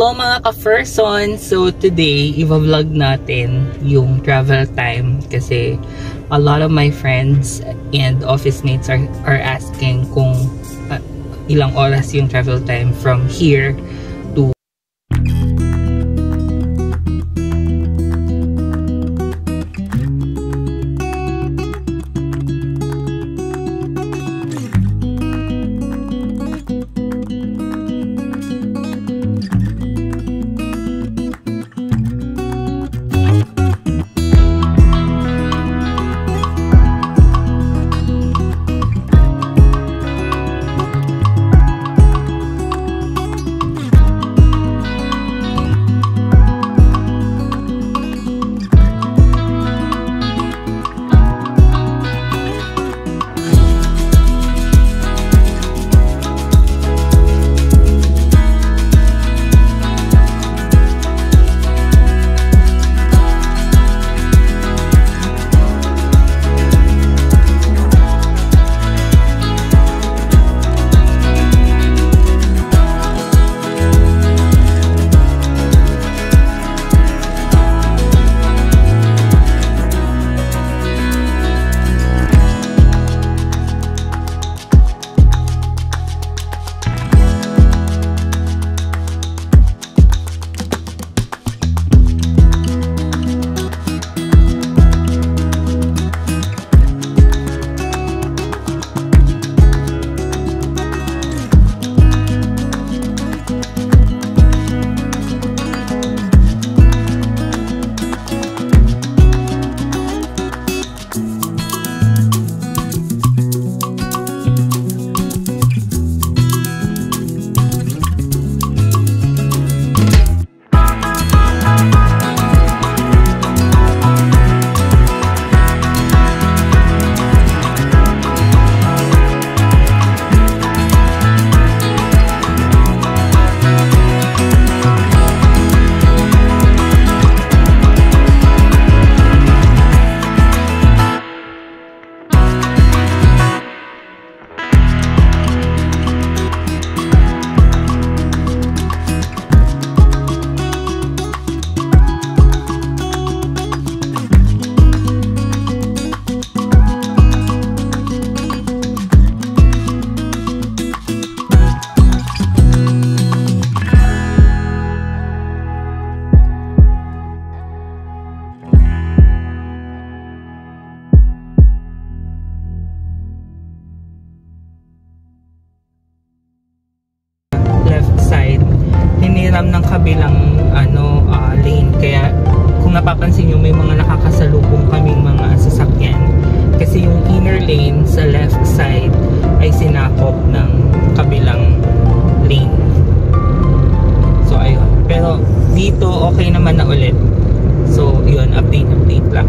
Hello mga ka-person! So today, i-vlog natin yung travel time kasi a lot of my friends and office mates are, are asking kung uh, ilang oras yung travel time from here mga nakakasalubong kaming mga sasakyan. Kasi yung inner lane sa left side ay sinakop ng kabilang lane. So ayun. Pero dito okay naman na ulit. So yun update update lang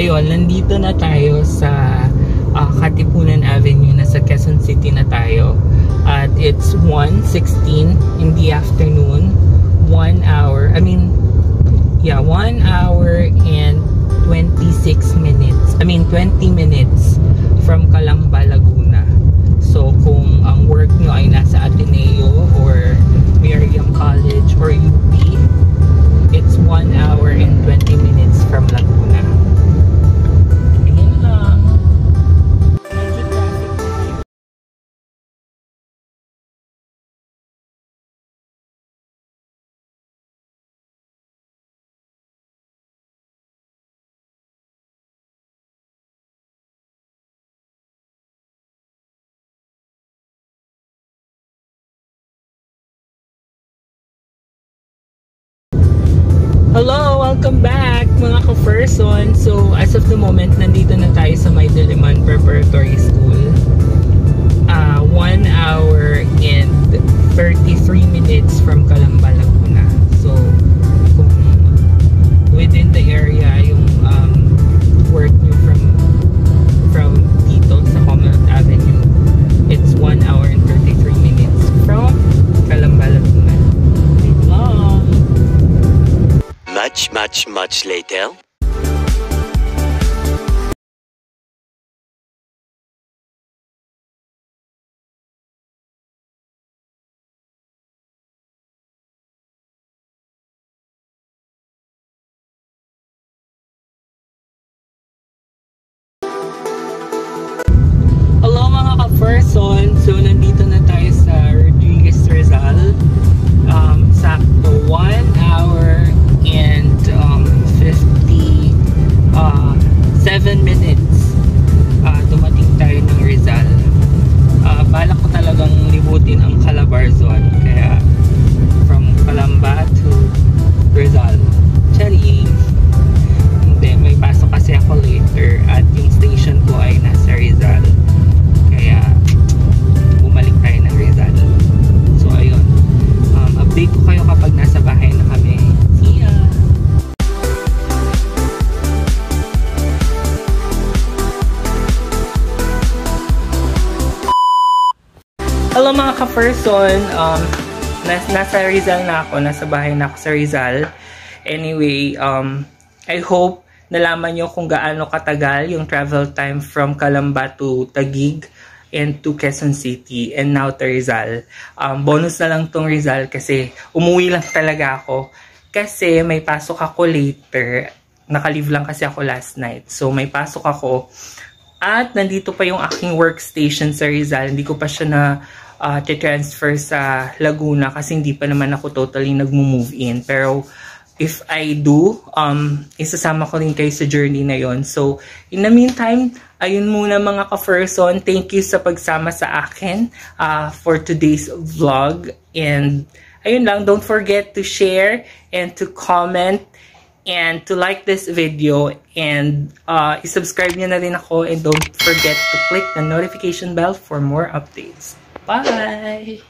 Ayun, nandito na tayo sa ah, Katipunan Avenue. Nasa Quezon City na tayo. At it's 1.16 in the afternoon. One hour, I mean, yeah, one hour and 26 minutes. I mean, 20 minutes from Calamba, Laguna. So kung ang work nyo ay nasa Ateneo or Miriam College or UP, Hello! Welcome back mga ka-person. So, as of the moment, nandito na tayo sa May Diliman Preparatory School. Uh, one hour and 33 minutes from Calamba, much, much later. Hello mga ka-person! So, nandito na tayo sa Rodriguez Rizal. Um, sakto 1 7 minutes Hello mga ka-person! Um, nas nasa Rizal na ako. Nasa bahay na ako sa Rizal. Anyway, um, I hope nalaman nyo kung gaano katagal yung travel time from Calamba to Taguig and to Quezon City and now to Rizal. Um, bonus na lang tong Rizal kasi umuwi lang talaga ako kasi may pasok ako later. Nakalive lang kasi ako last night. So may pasok ako at nandito pa yung aking workstation sa Rizal. Hindi ko pa siya na uh, transfer sa Laguna kasi hindi pa naman ako totally nagmo-move in. Pero if I do, um, isasama ko rin kayo sa journey na yon. So, in the meantime, ayun muna mga ka-person. Thank you sa pagsama sa akin uh, for today's vlog. And ayun lang, don't forget to share and to comment and to like this video and uh, subscribe nyo na rin ako and don't forget to click the notification bell for more updates. Bye!